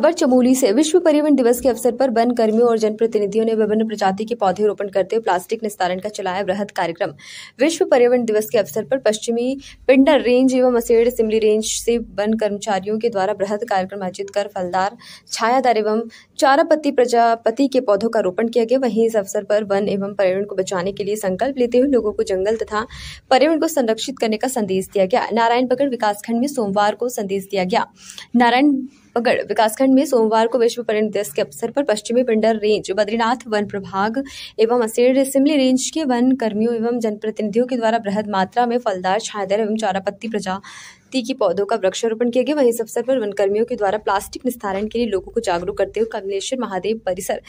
खबर चमोली से। विश्व पर्यावरण दिवस के अवसर पर वन कर्मियों और जनप्रतिनिधियों ने विभिन्न प्रजाति के पौधे रोपण करते हुए प्लास्टिक निस्तारण का चलाया बृहद कार्यक्रम। विश्व पर्यावरण दिवस के अवसर पर पश्चिमी पिंडर रेंज एवं असेड़ सिमली रेंज से वन कर्मचारियों के द्वारा बृहद कार्यक्रम आयोजित कर फलदार, छायादार एवं चारापति प्रजापति के पौधों का रोपण किया गया। वहीं इस अवसर पर वन एवं पर्यावरण को बचाने के लिए संकल्प लेते हुए लोगों को जंगल तथा पर्यावरण को संरक्षित करने का संदेश दिया गया। नारायण पकड़ विकासखंड में सोमवार को संदेश दिया गया। नारायण पगड़ विकासखंड में सोमवार को विश्व पर्यटन दिवस के अवसर पर पश्चिमी पिंडर रेंज, बद्रीनाथ वन प्रभाग एवं असेड़ सिमली रेंज के वन कर्मियों एवं जनप्रतिनिधियों के द्वारा बृहद मात्रा में फलदार छायादार एवं चारापत्ती प्रजाति की पौधों का वृक्षारोपण किया गया। वहीं इस अवसर पर वन कर्मियों के द्वारा प्लास्टिक निस्तारण के लिए लोगों को जागरूक करते हुए कमलेश्वर महादेव परिसर,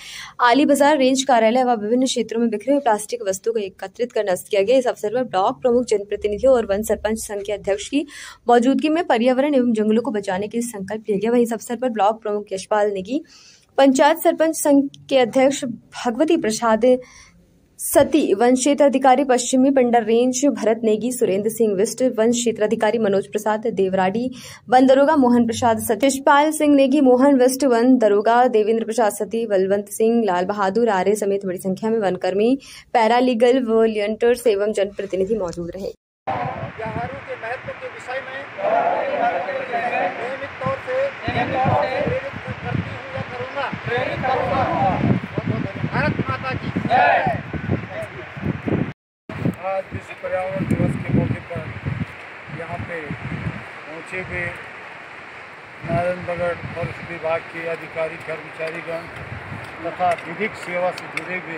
आली बाज़ार, रेंज कार्यालय व विभिन्न क्षेत्रों में बिखरे हुए प्लास्टिक वस्तु को एकत्रित कर नष्ट किया गया। इस अवसर पर ब्लॉक प्रमुख जनप्रतिनिधियों और वन सरपंच संघ के अध्यक्ष की मौजूदगी में पर्यावरण एवं जंगलों को बचाने के लिए संकल्प लिया गया। वहीं इस अवसर पर ब्लॉक प्रमुख यशपाल नेगी, पंचायत सरपंच संघ के अध्यक्ष भगवती प्रसाद सती, वन क्षेत्र अधिकारी पश्चिमी पंडर रेंज, भरत नेगी, सुरेंद्र सिंह विष्ट, वन क्षेत्र अधिकारी मनोज प्रसाद, देवराडी, वन दरोगा, मोहन प्रसाद सतीशपाल सिंह नेगी, मोहन विष्ट, वन दरोगा, देवेंद्र प्रसाद सती, बलवंत सिंह, लाल बहादुर, आर्य समेत बड़ी संख्या में वनकर्मी, पैरालीगल वॉलियंटर्स एवं जनप्रतिनिधि मौजूद रहे। के महत्व के विषय में नियमित तौर से प्रेरित करती हूँ या करूँगा प्रेरित करूँगा बहुत बहुत धन्यवाद। भारत माता की आज विश्व पर्यावरण दिवस के मौके पर यहाँ पे पहुँचे हुए नारायण बगड़ फॉरेस्ट विभाग के अधिकारी, कर्मचारीगण तथा विधिक सेवा से जुड़े हुए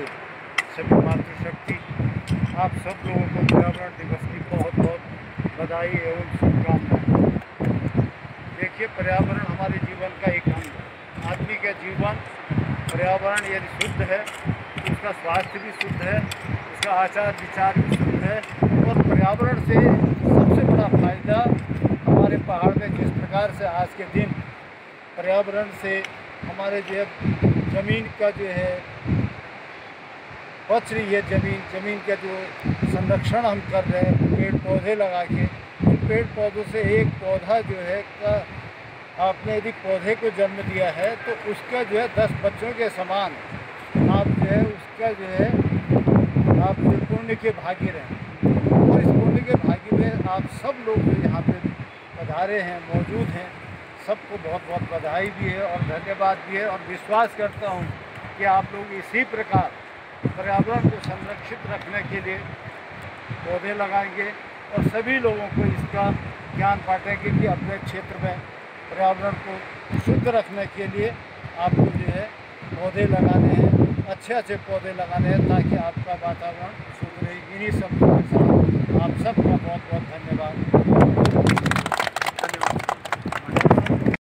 सभी मातृशक्ति, आप सब लोगों को पर्यावरण दिवस की बहुत बहुत बधाई एवं शुभकामनाएँ। देखिए, पर्यावरण हमारे जीवन का एक अंग है। आदमी का जीवन पर्यावरण यदि शुद्ध है, उसका स्वास्थ्य भी शुद्ध है, उसका आचार विचार भी शुद्ध है, और पर्यावरण से सबसे हमारे पहाड़ में जिस प्रकार से आज के दिन पर्यावरण से हमारे जो है, ज़मीन का जो है बच रही है ज़मीन ज़मीन का जो संरक्षण हम कर रहे हैं पेड़ पौधे लगा के, उन पेड़ पौधों से एक पौधा जो है का आपने यदि पौधे को जन्म दिया है तो उसका जो है दस बच्चों के समान आप जो है, उसका जो है, आप पुण्य के भागी रहें और इस पुण्य के भागी में आप सब लोग जो यहाँ पे पधारे हैं, मौजूद हैं, सबको बहुत बहुत बधाई भी है और धन्यवाद भी है और विश्वास करता हूँ कि आप लोग इसी प्रकार पर्यावरण को संरक्षित रखने के लिए पौधे लगाएँगे और सभी लोगों को इसका ज्ञान बांटेंगे कि अपने क्षेत्र में पर्यावरण को शुद्ध रखने के लिए आपको जो है पौधे लगाने हैं अच्छे अच्छे पौधे लगाने हैं ताकि आपका वातावरण शुद्ध इन्हीं सब के साथ आप सबका बहुत बहुत धन्यवाद।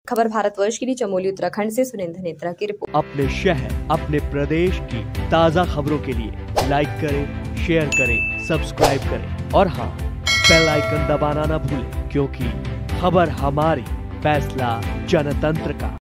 खबर भारतवर्ष के लिए चमोली उत्तराखंड से सुरेंद्र नेत्रा की रिपोर्ट। अपने शहर अपने प्रदेश की ताज़ा खबरों के लिए लाइक करें शेयर करें सब्सक्राइब करें। और हाँ बेल आइकन दबाना ना भूलें क्योंकि खबर हमारी फैसला जनतंत्र का।